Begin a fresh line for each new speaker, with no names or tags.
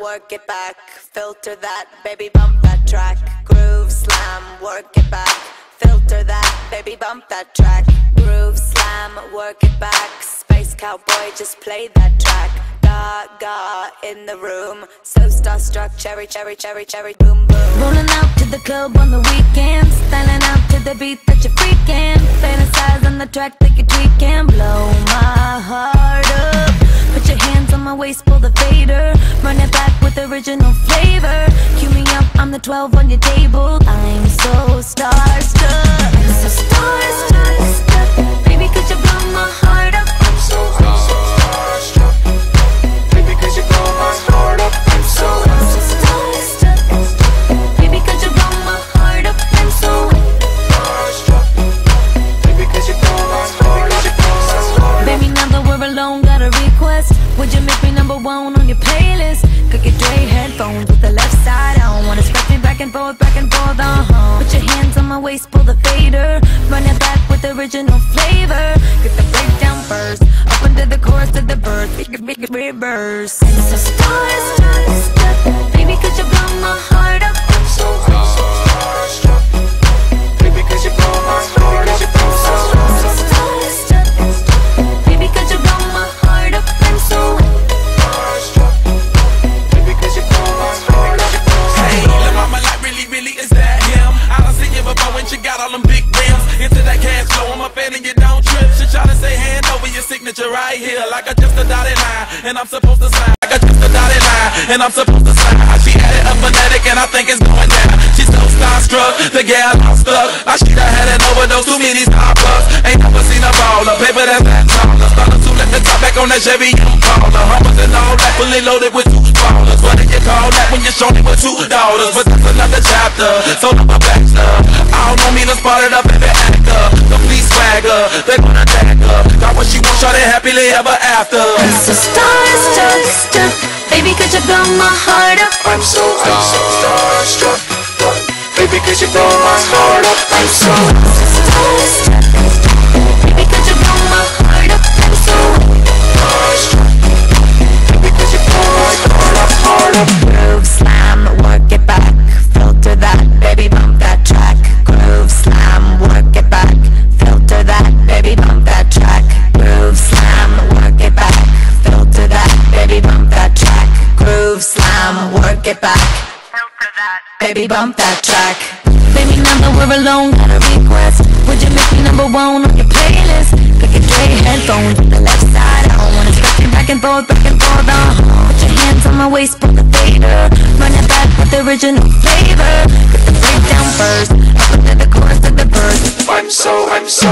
work it back. Filter that, baby, bump that track. Groove slam, work it back. Filter that, baby, bump that track. Groove slam, work it back. Space cowboy, just play that track. Gaga in the room, so starstruck. Cherry, cherry, cherry, cherry, boom, boom.
Rolling out to the club on the weekends, styling out to the beat that you're freaking. Fantasize on the track that you're blow Cue me up, I'm the 12 on your table. I'm so starstruck. I'm so starstruck. Baby, could you blow my heart up? I'm so, starstruck.
You blow my heart up? I'm so,
starstruck. You blow my heart up? I'm so
starstruck. Baby,
now that we're alone, got a request. Would you make me number one on your playlist? My waist, pull the fader. Run it back with original flavor. Get the breakdown first. Up into the chorus to the verse. Reverse. And it's a star, star, star. Baby, could you blow my heart
right here, like I just a dotted line, and I'm supposed to sign. Like I just a dotted line, and I'm supposed to sign. She added a phonetic, and I think it's going down. She's so starstruck, the gal I'm stuck. I should have had an overdose, too many Starbucks. Ain't never seen a baller, paper that's that taller. Started to let the top back on that Chevy Impala. Hummers and all that, fully loaded with two ballers. What do you call that when you're showing with two daughters? But that's another chapter, so a baxter. Happily ever after.
It's a starstruck. Baby, could you blow my heart up?
I'm so, I'm so starstruck. Baby, could you blow my heart up? I'm so
it back. Baby, bump that track. Baby,
now that we're alone, got a request. Would you make me number one on your playlist? Could get Dre headphones with the left side on. Wanna scratch me back and forth, back and forth, uh. Put your hands on my waist, pull the fader. Run it back with the original flavor. Get the breakdown first. Up into the chorus to the verse.
I'm so, I'm so